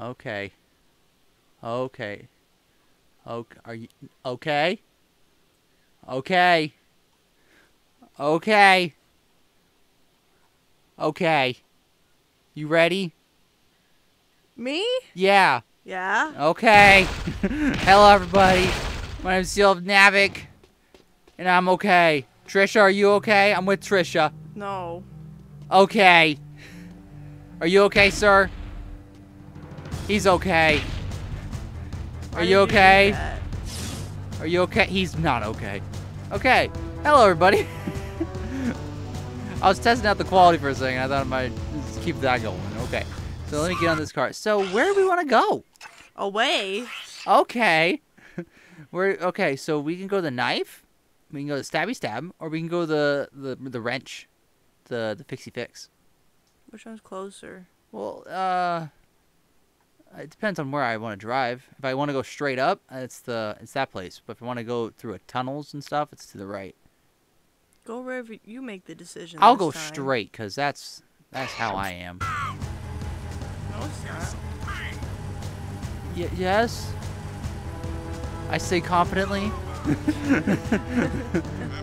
Okay. Okay. Okay. Are you okay? Okay. Okay. Okay. You ready? Me? Yeah. Yeah. Okay. Hello, everybody. My name's Seal Navac, and I'm okay. Trisha, are you okay? I'm with Trisha. No. Okay. Are you okay, sir? He's okay. Are you okay? Are you okay? He's not okay. Okay. Hello, everybody. I was testing out the quality for a second. I thought I might just keep that going. Okay. So let me get on this car. So where do we want to go? Away. Okay. We're okay. So we can go the knife, we can go the stabby stab, or we can go the the the wrench, the the fixie fix. Which one's closer? Well, uh, it depends on where I want to drive. If I want to go straight up, it's the it's that place. But if I want to go through a tunnels and stuff, it's to the right. Go wherever you make the decision. I'll go time. straight, cause that's that's how I am. No, it's not. Y- yes. I say confidently.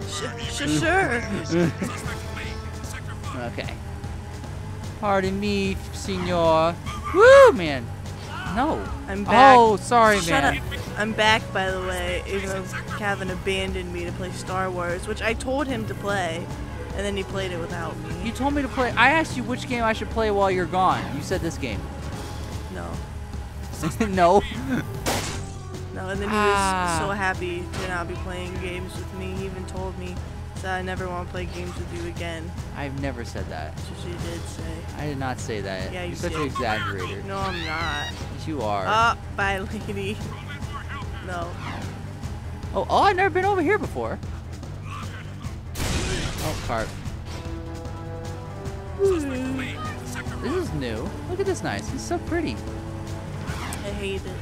Sh- sure. Okay. Pardon me, senor. Woo, man. No. I'm back. Oh, sorry, Shut man. up. I'm back, by the way, even though Kevin abandoned me to play Star Wars, which I told him to play, and then he played it without me. You told me to play. I asked you which game I should play while you're gone. You said this game. No. no. No, and then he Ah. was so happy to not be playing games with me. He even told me I never want to play games with you again. I've never said that. That's what you did say. I did not say that. Yeah, you You're such an exaggerator. No, I'm not. Yes, you are. Ah, bye, lady. No. oh, oh, I've never been over here before. Oh, cart. This is new. Look at this nice. It's so pretty. I hate it.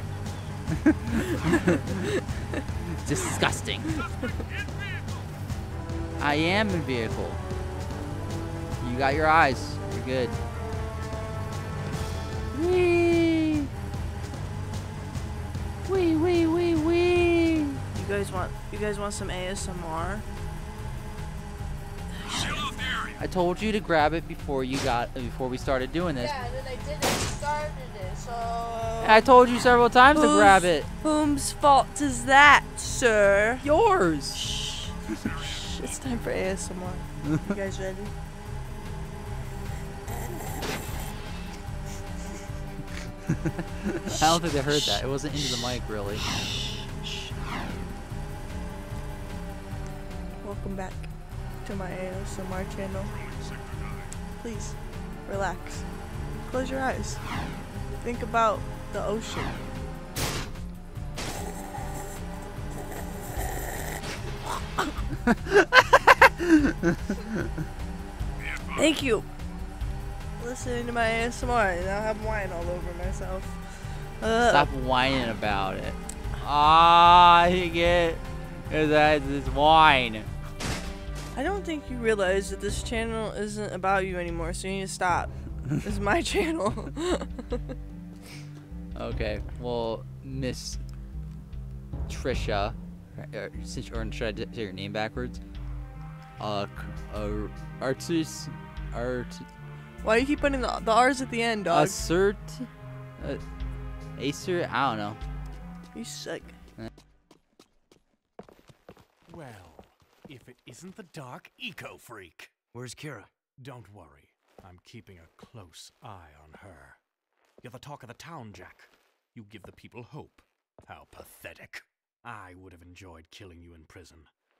Disgusting. I am in vehicle. You got your eyes. You're good. Wee. Wee wee wee wee. You guys want you guys want some ASMR? I told you to grab it before you got before we started doing this. and then I didn't started it, so uh, I told you several times to grab it. Whom's fault is that, sir? Yours. Shh. Shh. It's time for ASMR. You guys ready? I don't think they heard that. It wasn't into the mic really. Welcome back to my ASMR channel. Please, relax. Close your eyes. Think about the ocean. Thank you. Listening to my ASMR, and I'll have wine all over myself. Uh, Stop whining about it. Ah, you get that is wine. I don't think you realize that this channel isn't about you anymore, so you need to stop. this is my channel. Okay, well, Miss Trisha, since or should I say your name backwards? Uh, c- uh artis, art, Why you keep putting the, the R's at the end, dog? assert, uh, acer. I don't know. you suck. Well, if it isn't the dark eco freak. Where's Keira? Don't worry, I'm keeping a close eye on her. You're the talk of the town, Jak. You give the people hope. How pathetic. I would have enjoyed killing you in prison.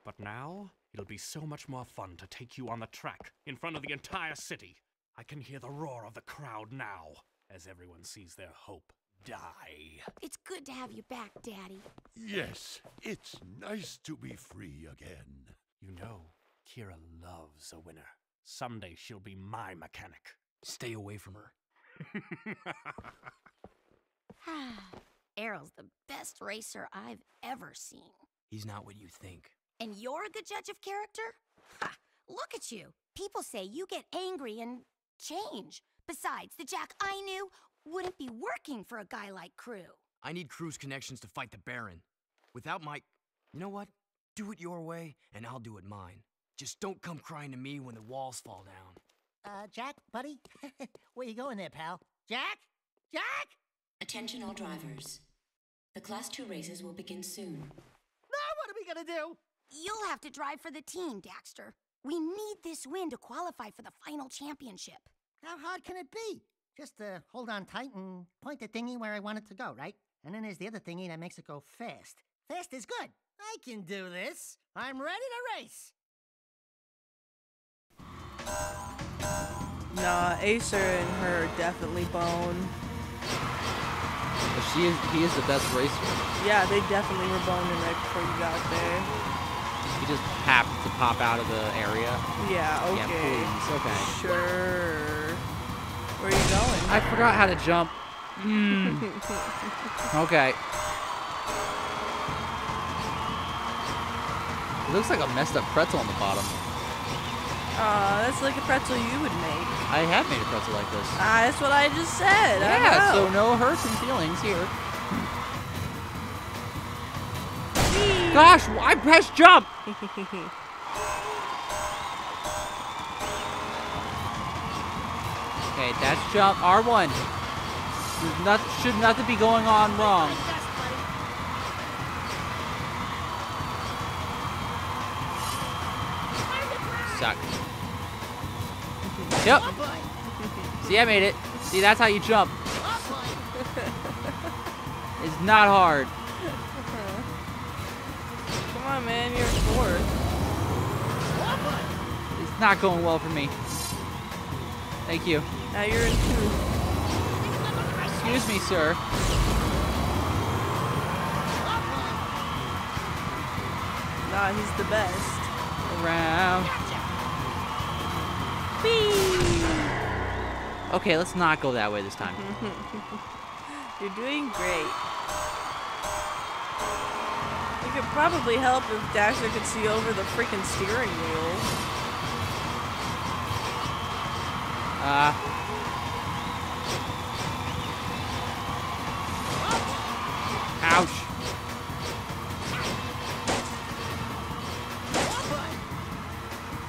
But now, it'll be so much more fun to take you on the track in front of the entire city. I can hear the roar of the crowd now as everyone sees their hope die. It's good to have you back, Daddy. Yes, it's nice to be free again. You know, Keira loves a winner. Someday she'll be my mechanic. Stay away from her. Ah, Erol's the best racer I've ever seen. He's not what you think. And you're a good judge of character? Ha! Look at you. People say you get angry and change. Besides, the Jak I knew wouldn't be working for a guy like Krew. I need Krew's connections to fight the Baron. Without my. You know what? Do it your way, and I'll do it mine. Just don't come crying to me when the walls fall down. Uh, Jak, buddy? Where you going there, pal? Jak? Jak? Attention all drivers. The Class 2 races will begin soon. Now what are we gonna do? You'll have to drive for the team, Daxter. We need this win to qualify for the final championship. How hard can it be? Just uh, hold on tight and point the thingy where I want it to go, right? And then there's the other thingy that makes it go fast. Fast is good. I can do this. I'm ready to race. Nah, Acer and her definitely bone. But she is, he is the best racer. Yeah, they definitely were boning right before you got there. Just happened to pop out of the area. Yeah, Yeah, okay. please, okay. Sure. Where are you going? I forgot how to jump. Mm. okay. It looks like a messed up pretzel on the bottom. Aw, that's like a pretzel you would make. I have made a pretzel like this. Ah, that's what I just said. Yeah, so no hurts and feelings here. Gosh, I pressed jump. Okay, that's jump R1. There's Not, should nothing be going on wrong. Suck. Yep. See, I made it. See, that's how you jump. It's not hard. Not going well for me. Thank you. Now you're in two. Excuse me, sir. Nah, he's the best. Around. Okay, let's not go that way this time. You're doing great. It could probably help if Dasher could see over the freaking steering wheel. Uh. Ouch.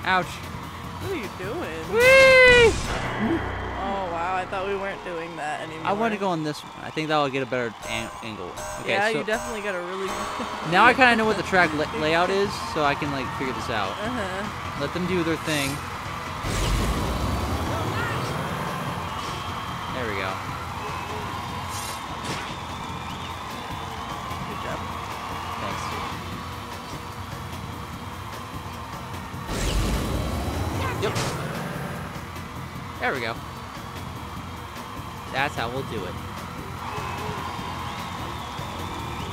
Ouch. What are you doing? Whee! Oh wow, I thought we weren't doing that anymore. I want to go on this one. I think that will get a better an- angle. Okay, yeah, so you definitely got a really. now I kind of know what the track la- layout is, so I can like figure this out. uh huh. Let them do their thing. We go. That's how we'll do it.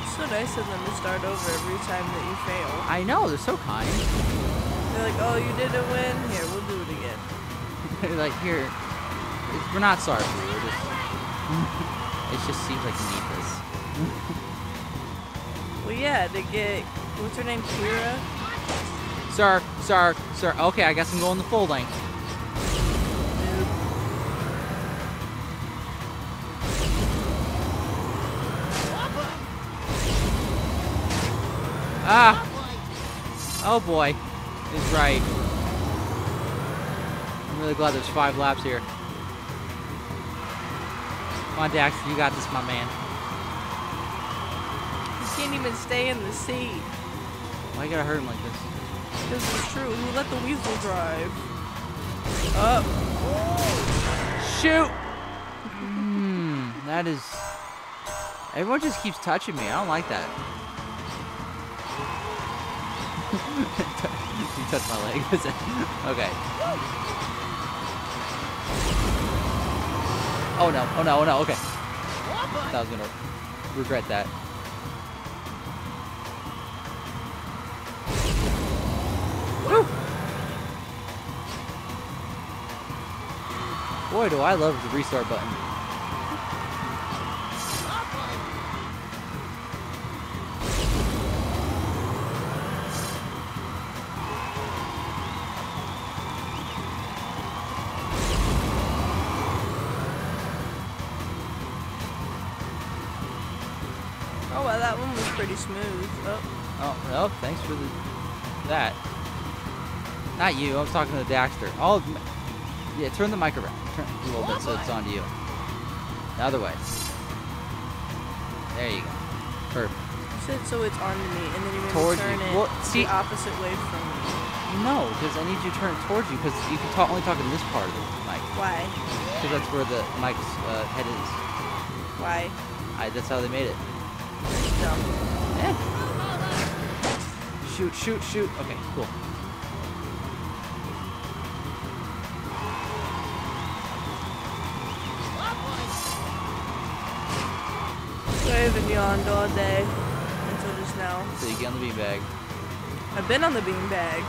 It's so nice of them to start over every time that you fail. I know, they're so kind. They're like, oh, you didn't win? Here, we'll do it again. They're like, here, we're not sorry for you. Just, it just seems like you need this. Well, yeah, to get. What's her name? Keira? Sir, sir, sir. Okay, I guess I'm going the full length. Ah! Oh boy. He's right. I'm really glad there's five laps here. Come on, Dax, you got this, my man. He can't even stay in the seat. Why you gotta hurt him like this? This is true. Who let the weasel drive? Up. Shoot! Hmm, that is. Everyone just keeps touching me. I don't like that. You touched my leg. okay. Oh no! Oh no! Oh no! Okay. I was gonna regret that. Woo! Boy, do I love the restart button. Smooth. Oh, Oh, no, thanks for the that. Not you. I was talking to Daxter. Oh, yeah. Turn the mic around. Turn it a little bit so it's on to you. The other way. There you go. Perfect. you said so it's on to me, and then you're gonna Towards turn you. it Well, see- the opposite way from me. No, because I need you to turn it towards you because you can talk, only talk in this part of the mic. Why? Because that's where the mic's uh, head is. Why? I, that's how they made it. Dumb. Eh. Shoot, shoot, shoot. Okay, cool. So I haven't yawned all day until just now. So you get on the beanbag. I've been on the beanbag.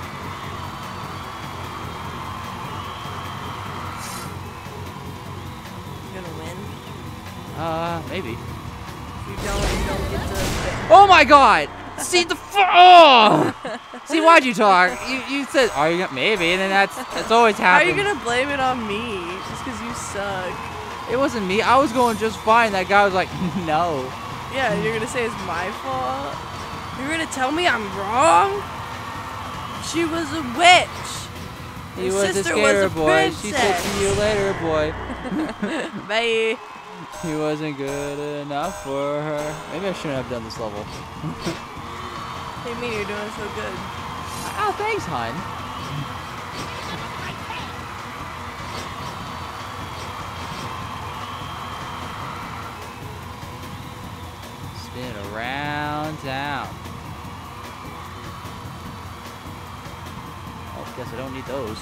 You gonna win? Uh, maybe. Oh my god! See the f- oh! See, why'd you talk? You you said, "Are you gonna maybe?" And then that's that's always How are you gonna blame it on me? Just because you suck. It wasn't me. I was going just fine. That guy was like, "No." Yeah, you're gonna say it's my fault? You're gonna tell me I'm wrong? She was a witch. He Your was a sister was a scarer boy. She said, princess. "See you later, boy." Bye. He wasn't good enough for her. Maybe I shouldn't have done this level. Hey, me, you're doing so good. Oh, thanks, hon. Spin around town. Oh, guess I don't need those.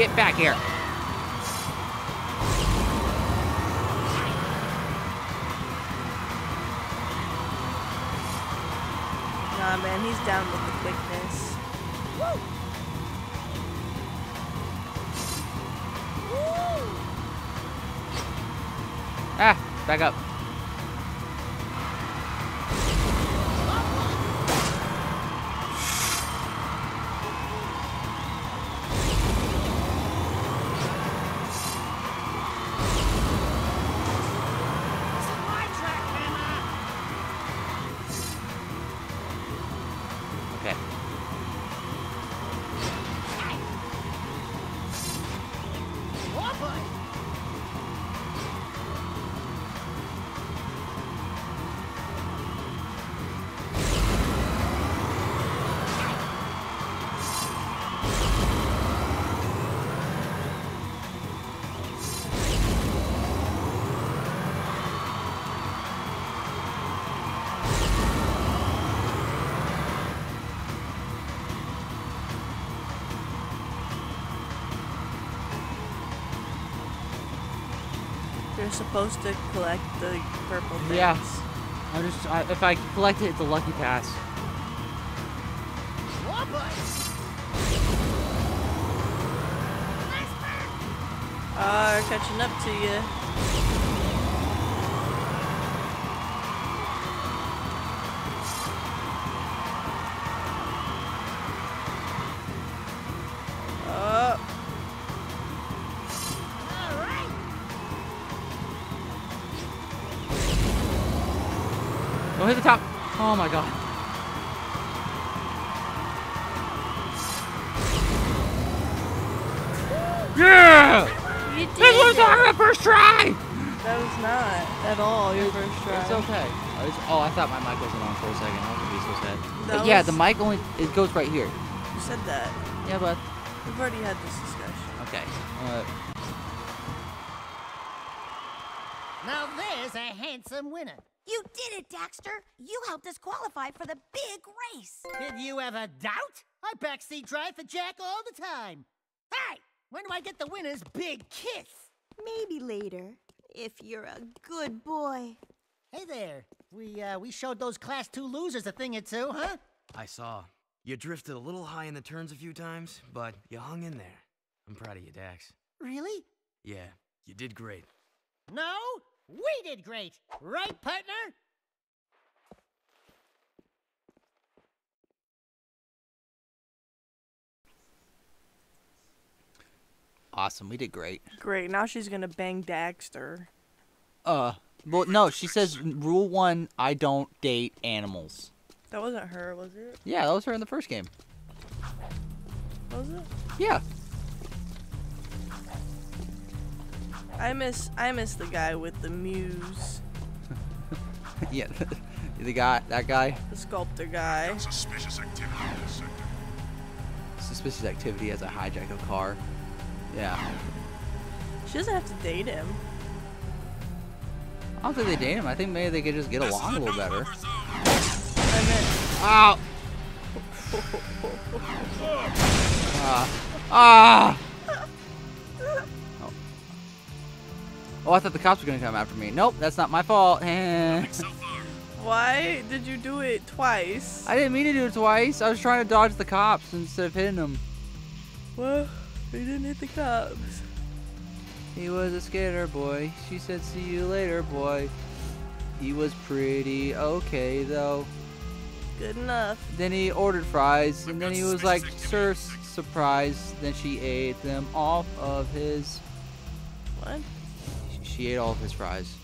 Get back here. Nah, man, he's down with the quickness. Ah, back up. Supposed to collect the purple things. Yeah. I'm just, I, if I collect it, it's a lucky pass. Are catching up to you. The mic only, it goes right here. You said that. Yeah, but, We've already had this discussion. okay. Uh, Now there's a handsome winner. You did it, Daxter. You helped us qualify for the big race. Did you ever doubt? I backseat drive for Jak all the time. Hey, when do I get the winner's big kiss? Maybe later, if you're a good boy. Hey there. We uh we showed those class two losers a thing or two, huh? I saw. You drifted a little high in the turns a few times, but you hung in there. I'm proud of you, Dax. Really? Yeah, you did great. No, we did great. Right, partner? Awesome, we did great. Great, now she's gonna bang Daxter. Uh, well, no, she says rule one I don't date animals. That wasn't her, was it? Yeah, that was her in the first game. Was it? Yeah. I miss I miss the guy with the muse, yeah. the guy, that guy. the sculptor guy. Suspicious activity in this sector. Suspicious activity as I hijack a car. Yeah. She doesn't have to date him. I don't think they date him. I think maybe they could just get along a little better. Ow! Ah. Ah! Oh. Oh, I thought the cops were gonna come after me. Nope, that's not my fault. Why did you do it twice? I didn't mean to do it twice. I was trying to dodge the cops instead of hitting them. Well, we didn't hit the cops. He was a skater boy. She said, see you later, boy. He was pretty okay, though. Good enough. Then he ordered fries, and then he was like, sir, s- surprise. Then she ate them off of his. What? She ate all of his fries.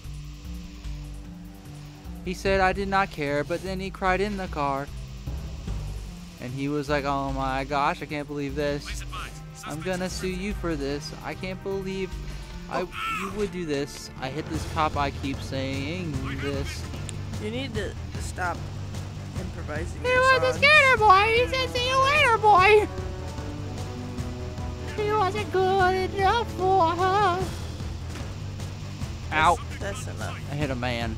He said, I did not care, but then he cried in the car. And he was like, oh my gosh, I can't believe this. I'm gonna sue you for this. I can't believe I you would do this. I hit this cop, I keep saying this. You need to stop improvising. He your was a skater boy. He said, see you later, boy. He wasn't good enough for her. Ow. That's enough. I hit a man.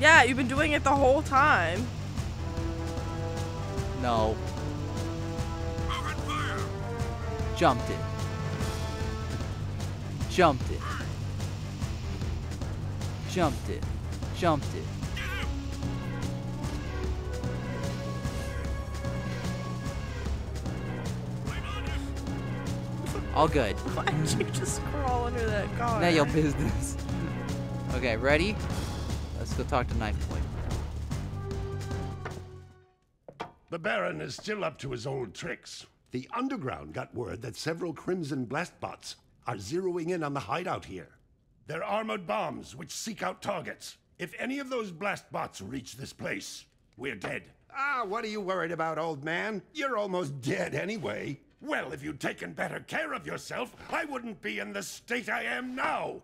Yeah, you've been doing it the whole time. No. Jumped it. Jumped it. Jumped it. Jumped it. All good. Why'd you just crawl under that car? Now your business. okay, ready? Let's go talk to Knife Boy. The Baron is still up to his old tricks. The Underground got word that several Crimson Blastbots are zeroing in on the hideout here. They're armored bombs which seek out targets. If any of those Blastbots reach this place, we're dead. Ah, what are you worried about, old man? You're almost dead anyway. Well, if you'd taken better care of yourself, I wouldn't be in the state I am now.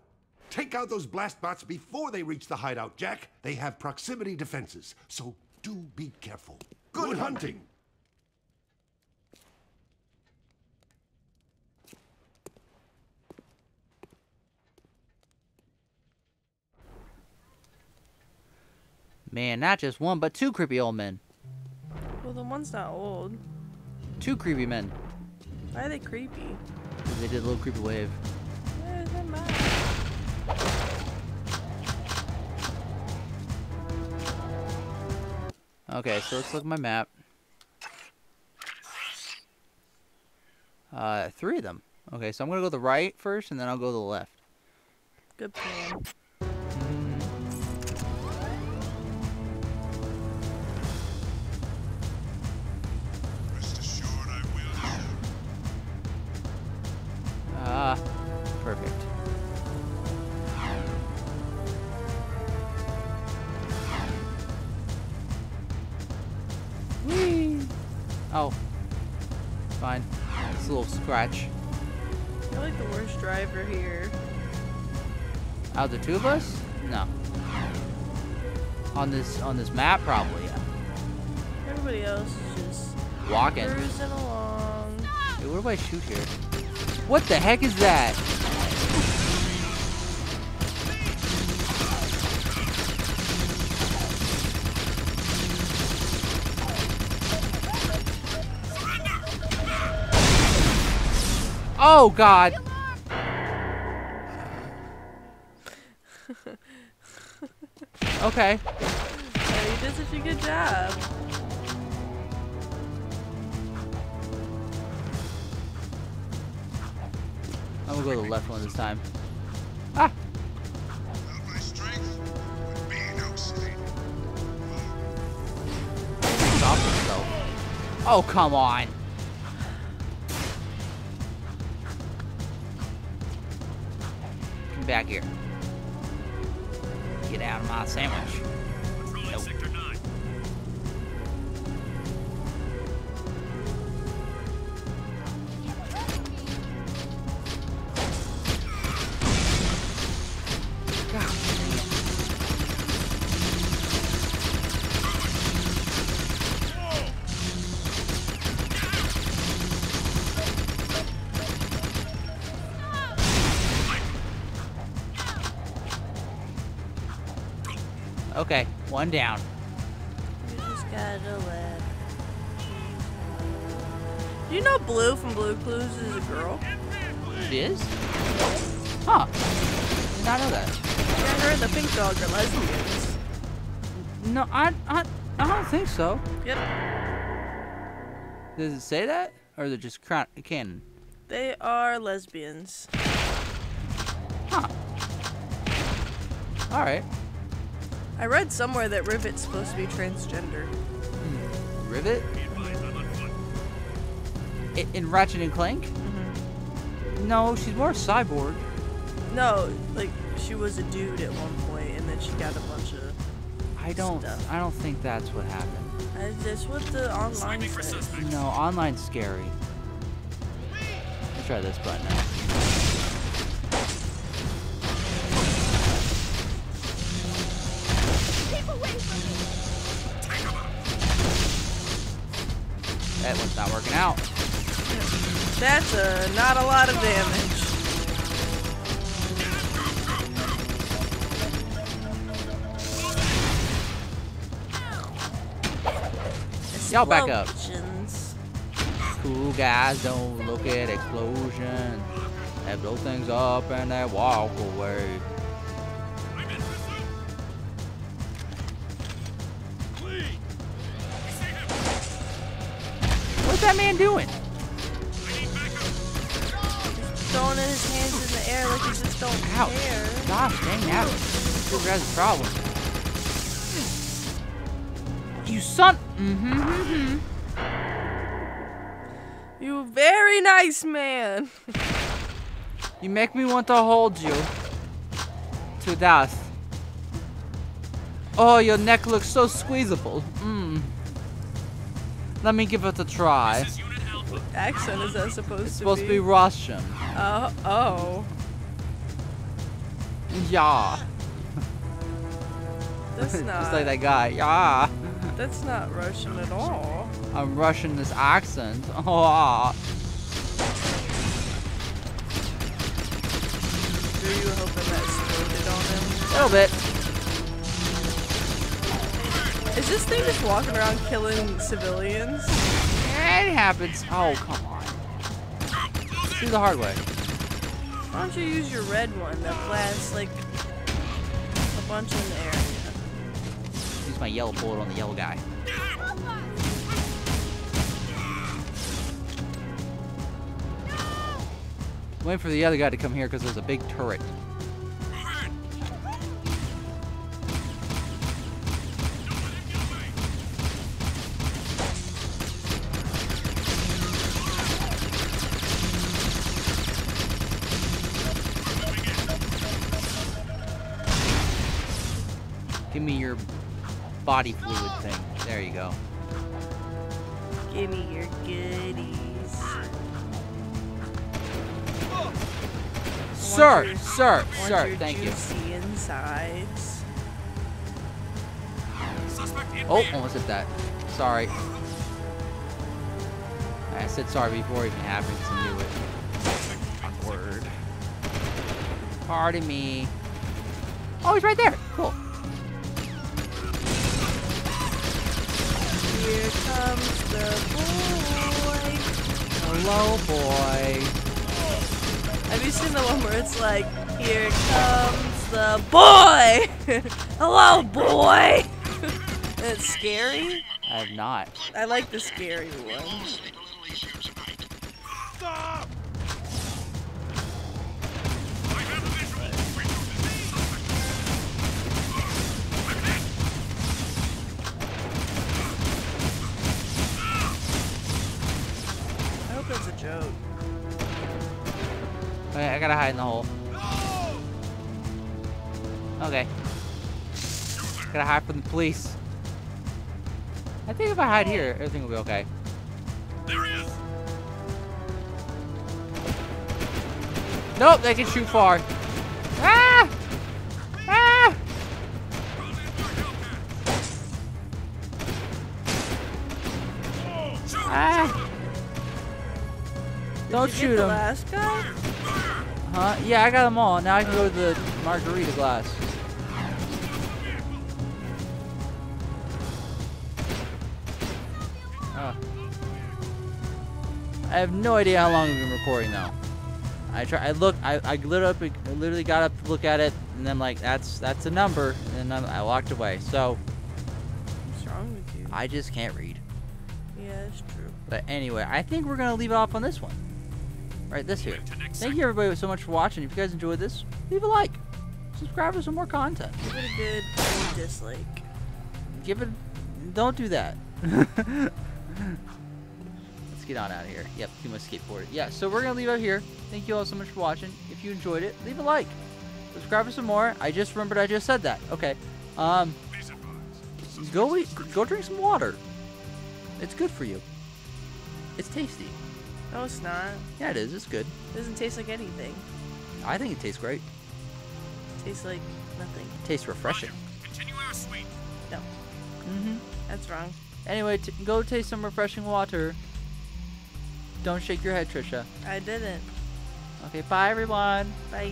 Take out those blast bots before they reach the hideout, Jak. They have proximity defenses, so do be careful. Good hunting! Man, not just one, but two creepy old men. Well, the one's not old. Two creepy men. Why are they creepy? They did a little creepy wave. Yeah, it doesn't matter. Okay, so let's look at my map. Uh, three of them. Okay, so I'm gonna go to the right first, and then I'll go to the left. Good plan. Ah, perfect. Whee! Oh, fine. It's a little scratch. You're like the worst driver here. Out of the two of us? No. On this on this map, probably. Yeah. Everybody else is just Walking. cruising along. Hey, where do I shoot here? What the heck is that? Oh God! Okay. You did such a good job. Go to the left one this time. Ah! Oh, come on. Come back here. Get out of my sandwich. One down. You just gotta let. Do you know Blue from Blue Clues is a girl? It is? Huh. Did not know that. Yeah, her and the pink dog are lesbians. No, I, I, I don't think so. Yep. Does it say that? Or is it just canon? They are lesbians. Huh. Alright. I read somewhere that Rivet's supposed to be transgender. Hmm. Rivet? I- in Ratchet and Clank? Mm-hmm. No, she's more cyborg. No, like she was a dude at one point, and then she got a bunch of. I don't. Stuff. I don't think that's what happened. I, that's what the online says. No, online's scary. Let's try this button now. Out. That's a not a lot of damage. Y'all back up. Cool guys don't look at explosions. They blow things up and they walk away. That man doing? Throwing his hands in the air like he just don't Ouch. care. Gosh dang that. Who has a problem? You son. Mm-hmm. mm-hmm. You very nice man. You make me want to hold you to death. Oh, your neck looks so squeezable. Mmm. Let me give it a try. accent is that supposed It's to supposed be? to be Russian. Oh, oh. Yeah. That's not. Just like that guy. Yeah. That's not Russian at all. I'm Russian this accent. Oh. Were you hoping that exploded on him? A little bit. Is this thing just walking around killing civilians? It happens. Oh, come on. Do the hard way. Why don't you use your red one that blasts like a bunch in the area? Use my yellow bullet on the yellow guy. Waiting for the other guy to come here because there's a big turret. Body fluid thing. There you go. Give me your goodies. Sir, your- sir, sir, thank you. juicy insides. Oh, almost hit that. Sorry. I said sorry before it even happened to knew it. Awkward. Pardon me. Oh, he's right there. Cool. Here comes the boy. Hello, boy. Have you seen the one where it's like, here comes the boy? Hello, boy! it's scary. I have not. I like the scary one. Gotta hide in the hole. Okay. Gotta hide from the police. I think if I hide here, everything will be okay. There he is! Nope, they can shoot far. Ah! Ah! Ah! Don't Did you shoot get the him. Huh? Yeah, I got them all. Now I can go to the margarita glass. Oh. I have no idea how long we've been recording though. I try. I look. I, I literally, I literally got up to look at it, and then like that's that's a number, and then I walked away. So What's wrong with you? I just can't read. Yeah, it's true. But anyway, I think we're gonna leave it off on this one. Right, this here. Thank you everybody so much for watching. If you guys enjoyed this, leave a like. Subscribe for some more content. Give it a good dislike. Give it. Don't do that. Let's get on out of here. Yep, too much skateboarding. Yeah, so we're gonna leave out here. Thank you all so much for watching. If you enjoyed it, leave a like. Subscribe for some more. I just remembered I just said that. Okay. Um. Go eat. Go drink some water. It's good for you. It's tasty. No, it's not. Yeah, it is. It's good. It doesn't taste like anything. I think it tastes great. It tastes like nothing. It tastes refreshing. Continue our sweep. No, Mm-hmm. that's wrong. Anyway, t- go taste some refreshing water. Don't shake your head, Trisha. I didn't. Okay, bye everyone. Bye.